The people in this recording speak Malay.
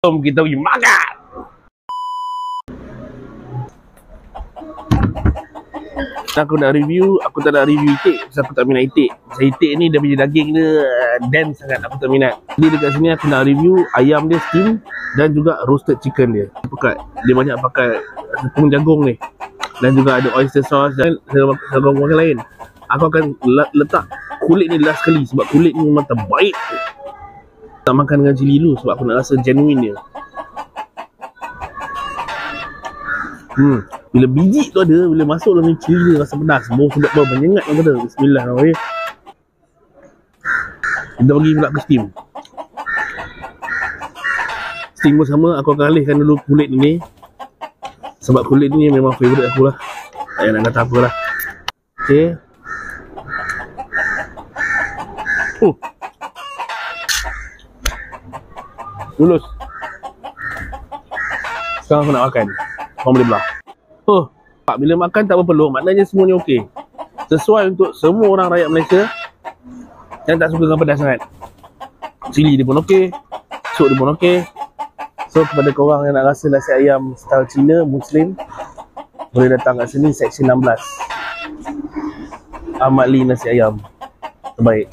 Jom kita pergi makan. Aku nak review, aku tak nak review itik Sebab aku tak minat itik Sebab itik ni dia punya daging dia uh, dense sangat Aku tak minat Jadi dekat sini aku nak review ayam dia steam Dan juga roasted chicken dia Pekat, dia banyak pakai tepung jagung ni Dan juga ada oyster sauce dan jagung-jagung lain Aku akan le- letak kulit ni last sekali Sebab kulit ni memang terbaik Tak makan dengan cili dulu Sebab aku nak rasa genuine dia Hmm. Bila biji tu ada, bila masuk dalam cili dia rasa pedas. Bau sedap bau menyengat yang kata. Bismillahirrahmanirrahim. Kita bagi pula ke steam. Steam pun sama, aku akan alihkan dulu kulit ni. Sebab kulit ni memang favourite aku lah. Tak payah nak kata apa lah. Okay. Oh. Lulus. Sekarang aku nak makan. Kau boleh belah. Oh, Pak, bila makan tak berpeluh, maknanya semuanya okey. Sesuai untuk semua orang rakyat Malaysia yang tak suka dengan pedas sangat. Cili dia pun okey. Sup dia pun okey. So, kepada korang yang nak rasa nasi ayam style Cina, Muslim, boleh datang kat sini, seksi 16. Ahmad Lee nasi ayam. Terbaik.